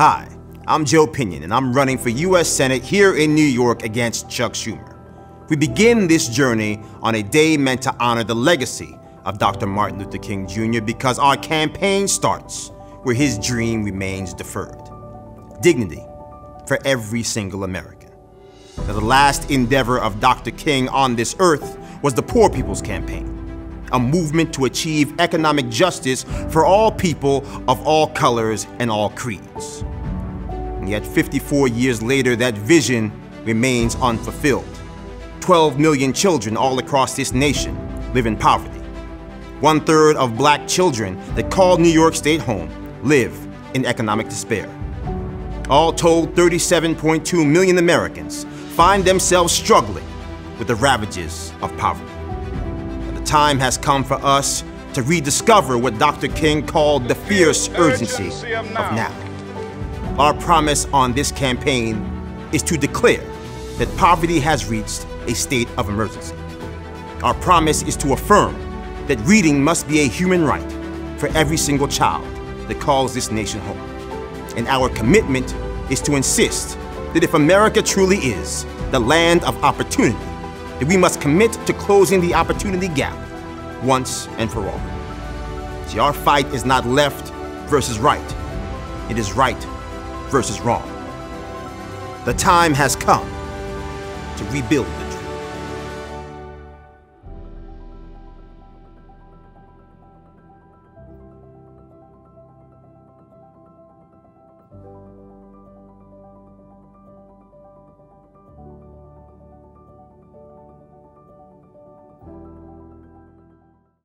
Hi, I'm Joe Pinion, and I'm running for U.S. Senate here in New York against Chuck Schumer. We begin this journey on a day meant to honor the legacy of Dr. Martin Luther King Jr. because our campaign starts where his dream remains deferred dignity for every single American. Now, the last endeavor of Dr. King on this earth was the Poor People's Campaign a movement to achieve economic justice for all people of all colors and all creeds. And yet, 54 years later, that vision remains unfulfilled. 12 million children all across this nation live in poverty. One third of black children that call New York State home live in economic despair. All told, 37.2 million Americans find themselves struggling with the ravages of poverty And The time has come for us to rediscover what Dr. King called the fierce urgency of now. Our promise on this campaign is to declare that poverty has reached a state of emergency. Our promise is to affirm that reading must be a human right for every single child that calls this nation home. And our commitment is to insist that if America truly is the land of opportunity, that we must commit to closing the opportunity gap once and for all. See, our fight is not left versus right. It is right versus wrong. The time has come to rebuild